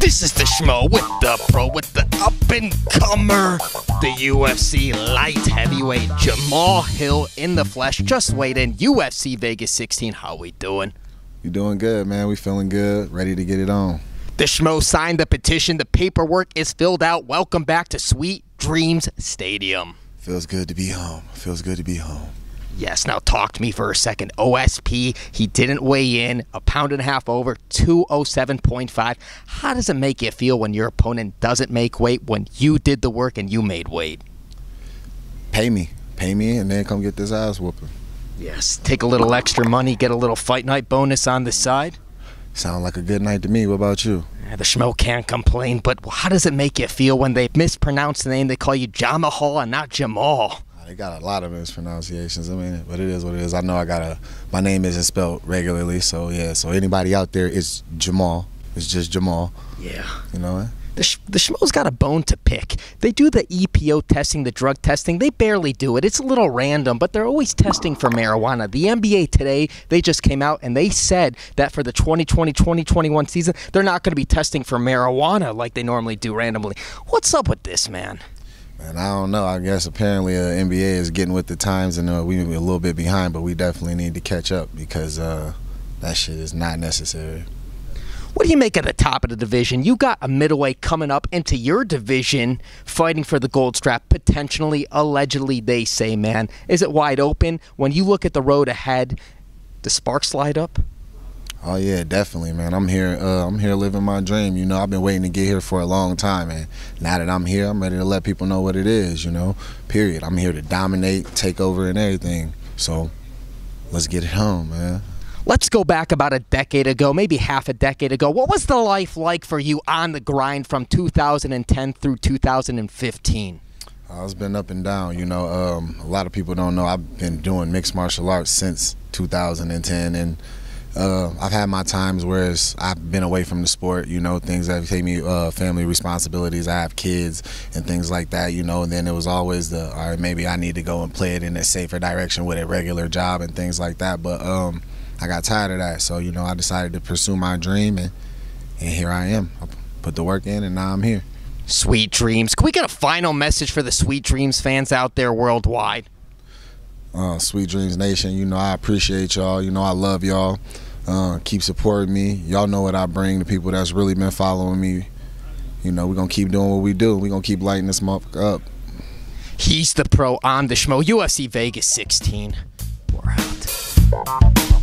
This is the schmo with the pro, with the up and comer, the UFC light heavyweight Jamal Hill in the flesh. Just weighed in UFC Vegas 16. How we doing? You doing good, man. We feeling good, ready to get it on. The schmo signed the petition. The paperwork is filled out. Welcome back to Sweet Dreams Stadium. Feels good to be home. Feels good to be home. Yes, now talk to me for a second. OSP, he didn't weigh in, a pound and a half over, 207.5. How does it make you feel when your opponent doesn't make weight when you did the work and you made weight? Pay me. Pay me and then come get this ass whooping. Yes, take a little extra money, get a little fight night bonus on the side. Sound like a good night to me. What about you? Yeah, the schmo can't complain, but how does it make you feel when they mispronounce the name? They call you Jamahal and not Jamal. They got a lot of mispronunciations. I mean, but it is what it is. I know I got a. My name isn't spelled regularly, so yeah. So anybody out there, it's Jamal. It's just Jamal. Yeah. You know what? The, sh- the schmo's got a bone to pick. They do the EPO testing, the drug testing. They barely do it. It's a little random, but they're always testing for marijuana. The NBA today, they just came out and they said that for the 2020 2021 season, they're not going to be testing for marijuana like they normally do randomly. What's up with this, man? And I don't know. I guess apparently uh, NBA is getting with the times, and uh, we may be a little bit behind, but we definitely need to catch up because uh, that shit is not necessary. What do you make of the top of the division? You got a middleweight coming up into your division fighting for the gold strap, potentially, allegedly, they say, man. Is it wide open? When you look at the road ahead, the sparks light up? Oh yeah, definitely, man. I'm here. Uh, I'm here living my dream. You know, I've been waiting to get here for a long time, and now that I'm here, I'm ready to let people know what it is. You know, period. I'm here to dominate, take over, and everything. So, let's get it home, man. Let's go back about a decade ago, maybe half a decade ago. What was the life like for you on the grind from 2010 through 2015? Uh, it's been up and down. You know, um, a lot of people don't know I've been doing mixed martial arts since 2010, and uh, I've had my times where I've been away from the sport, you know, things that take me uh, family responsibilities. I have kids and things like that, you know. And then it was always the, all right, maybe I need to go and play it in a safer direction with a regular job and things like that. But um, I got tired of that, so you know, I decided to pursue my dream, and and here I am. I put the work in, and now I'm here. Sweet dreams. Can we get a final message for the Sweet Dreams fans out there worldwide? Uh, Sweet Dreams Nation, you know, I appreciate y'all. You know, I love y'all. Uh, keep supporting me. Y'all know what I bring to people that's really been following me. You know, we're to keep doing what we do. We're to keep lighting this motherfucker up. He's the pro. I'm the schmo. UFC Vegas 16. We're out.